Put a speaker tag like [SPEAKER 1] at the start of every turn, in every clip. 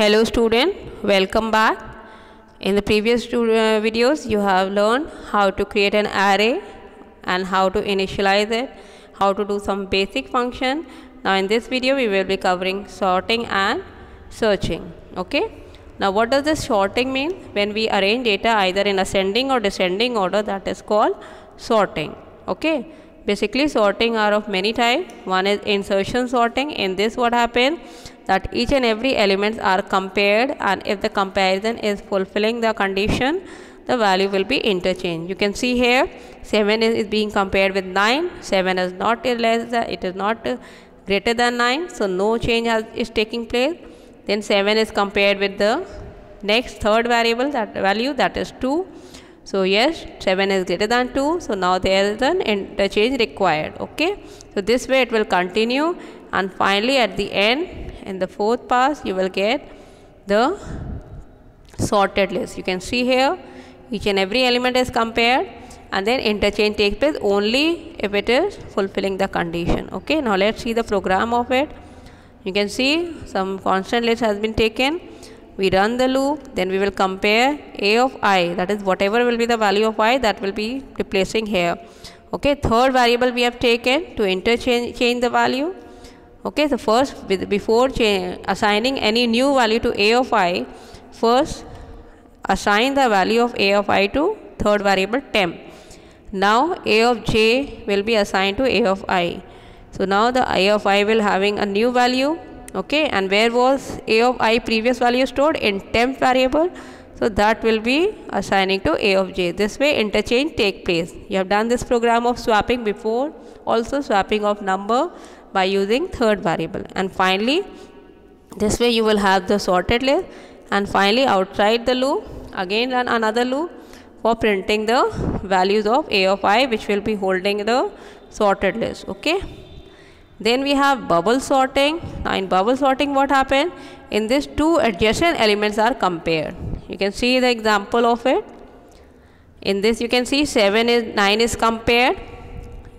[SPEAKER 1] Hello student, welcome back. In the previous uh, videos you have learned how to create an array and how to initialize it, how to do some basic function. Now in this video we will be covering sorting and searching. Okay. Now what does this sorting mean? When we arrange data either in ascending or descending order that is called sorting. Okay. Basically sorting are of many types. One is insertion sorting. In this what happens? That each and every elements are compared and if the comparison is fulfilling the condition the value will be interchanged. You can see here 7 is, being compared with 9. 7 is not less than, it is not greater than 9. So no change has, is taking place. Then 7 is compared with the next third variable that value that is 2 so yes 7 is greater than 2 so now there is an interchange required okay so this way it will continue and finally at the end in the fourth pass you will get the sorted list. You can see here each and every element is compared and then interchange takes place only if it is fulfilling the condition. Okay now let's see the program of it. You can see some constant list has been taken. We run the loop then we will compare a of i that is whatever will be the value of i that will be replacing here. Okay third variable we have taken to interchange change the value okay so first before assigning any new value to a of i first assign the value of a of i to third variable temp. Now a of j will be assigned to a of i. So now the a of i will having a new value okay and where was a of i previous value stored? In temp variable. So that will be assigning to a of j. This way interchange take place. You have done this program of swapping before also swapping of number by using third variable and finally this way you will have the sorted list and finally outside the loop again run another loop for printing the values of a of i which will be holding the sorted list okay then we have bubble sorting. Now in bubble sorting what happened? In this two adjacent elements are compared. You can see the example of it. In this you can see 7 is 9 is compared.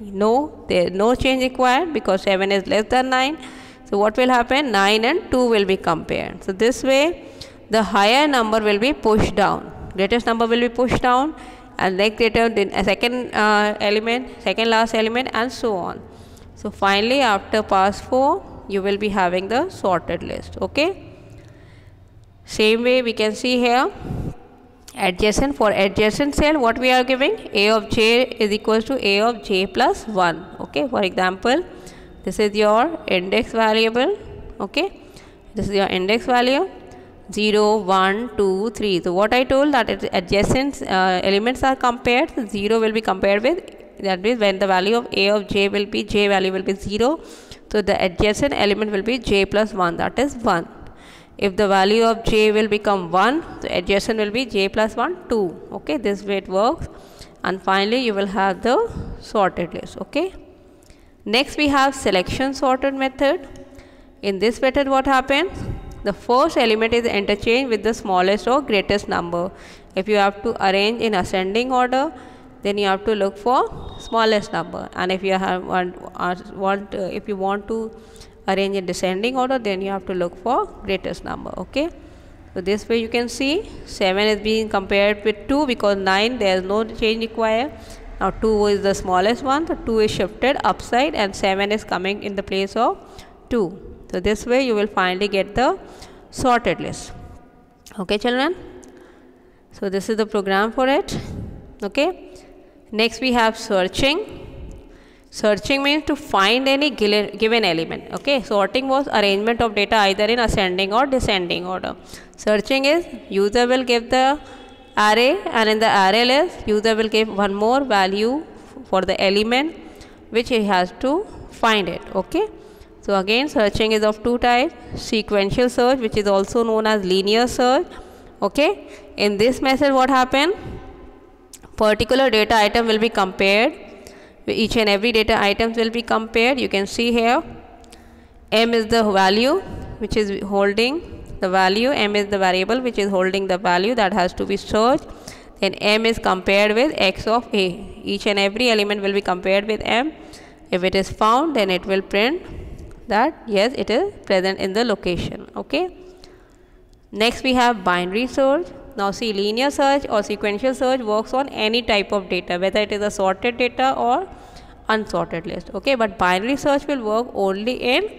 [SPEAKER 1] No, there is no change required because 7 is less than 9. So what will happen? 9 and 2 will be compared. So this way the higher number will be pushed down. Greatest number will be pushed down and then greater than a second uh, element, second last element and so on. So finally after pass 4 you will be having the sorted list okay. Same way we can see here adjacent for adjacent cell what we are giving? A of j is equals to a of j plus 1 okay? For example this is your index variable okay? This is your index value 0 1 2 3 so what i told that adjacent uh, elements are compared so 0 will be compared with that means when the value of a of j will be j value will be 0 so the adjacent element will be j plus 1 that is 1 if the value of j will become 1 the adjacent will be j plus 1 2 okay this way it works. And finally you will have the sorted list. Okay. Next we have selection sorted method. In this method what happens? The first element is interchanged with the smallest or greatest number. If you have to arrange in ascending order then you have to look for smallest number. And if you have want, want uh, if you want to arrange in descending order then you have to look for greatest number okay? So this way you can see 7 is being compared with 2 because 9 there is no change required. Now 2 is the smallest one so 2 is shifted upside and 7 is coming in the place of 2 so this way you will finally get the sorted list okay children? So this is the program for it okay? Next we have searching. Searching means to find any given element. Okay, sorting was arrangement of data either in ascending or descending order. Searching is user will give the array and in the array list user will give one more value for the element which he has to find it. Okay. So again searching is of two types sequential search which is also known as linear search. Okay. In this method what happened? particular data item will be compared each and every data items will be compared. You can see here m is the value which is holding the value. M is the variable which is holding the value that has to be searched. Then m is compared with x of a. Each and every element will be compared with m. If it is found then it will print that yes it is present in the location okay? Next we have binary search now see linear search or sequential search works on any type of data whether it is a sorted data or unsorted list okay? But binary search will work only in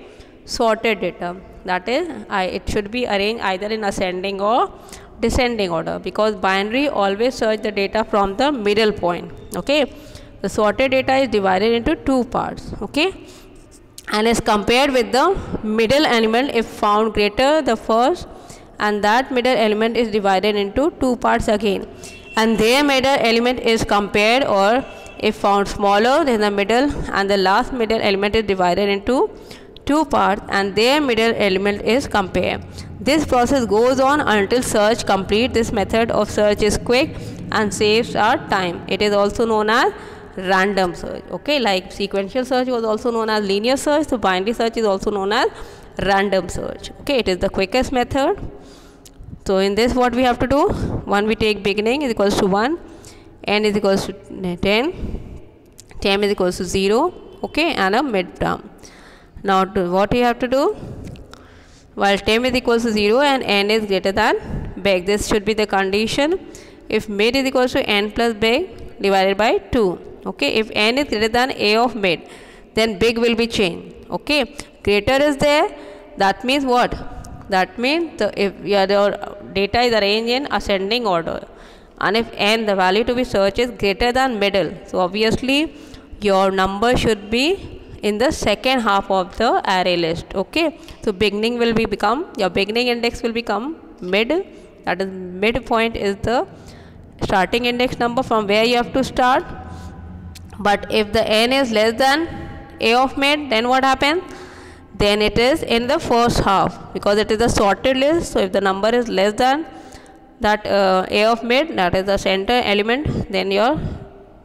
[SPEAKER 1] sorted data. That is I, it should be arranged either in ascending or descending order because binary always search the data from the middle point okay? The sorted data is divided into two parts okay? And is compared with the middle element if found greater the first and that middle element is divided into two parts again and their middle element is compared or if found smaller than the middle and the last middle element is divided into two parts and their middle element is compared. This process goes on until search complete. This method of search is quick and saves our time. It is also known as random search. Okay, like sequential search was also known as linear search. So binary search is also known as random search. Okay, it is the quickest method. So in this what we have to do? One we take beginning is equals to 1, n is equals to 10, 10 is equals to 0, okay, and a mid term. Now what you have to do? While temp is equals to 0 and n is greater than big. This should be the condition. If mid is equals to n plus big divided by 2. Okay. If n is greater than a of mid, then big will be changed. Okay. Greater is there. That means what? That means the, if your data is arranged in ascending order. And if n, the value to be searched is greater than middle. So obviously your number should be in the second half of the array list okay so beginning will be become your beginning index will become mid that is midpoint is the starting index number from where you have to start but if the n is less than a of mid then what happens then it is in the first half. Because it is a sorted list so if the number is less than that uh, a of mid that is the center element then your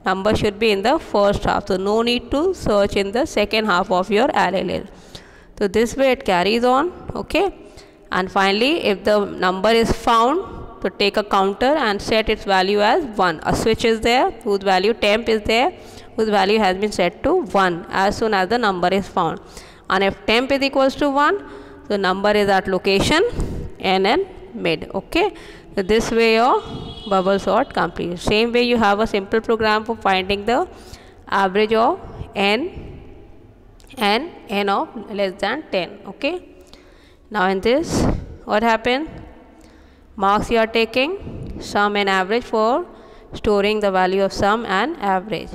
[SPEAKER 1] number should be in the first half. So no need to search in the second half of your array list. So this way it carries on okay? And finally if the number is found to take a counter and set its value as 1 a switch is there whose value temp is there whose value has been set to 1 as soon as the number is found and if temp is equals to 1 the number is at location n and mid okay so this way your bubble sort complete. Same way you have a simple program for finding the average of n and n of less than 10. Okay. Now in this what happened? Marks you are taking sum and average for storing the value of sum and average.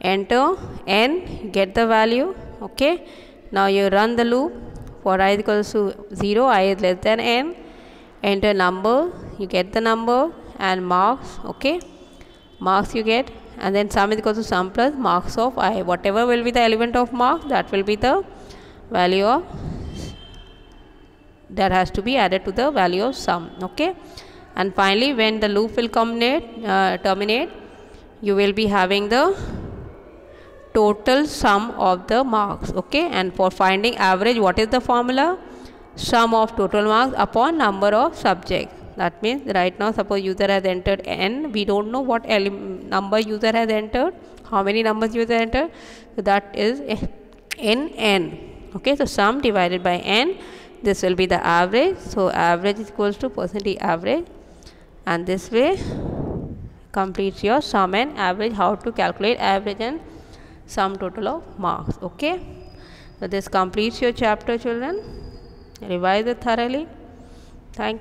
[SPEAKER 1] Enter n, get the value. Okay. Now you run the loop for i equals to 0, i is less than n. Enter number you get the number and marks okay? Marks you get and then sum is equal to sum plus marks of i. Whatever will be the element of marks that will be the value of that has to be added to the value of sum okay? And finally when the loop will terminate uh, terminate you will be having the total sum of the marks okay? And for finding average what is the formula? Sum of total marks upon number of subjects. That means right now suppose user has entered n we don't know what number user has entered how many numbers user entered. So that is n n okay? So sum divided by n this will be the average. So average is equals to percentage average. And this way completes your sum and average how to calculate average and sum total of marks okay? So this completes your chapter children. Revise it thoroughly. Thank you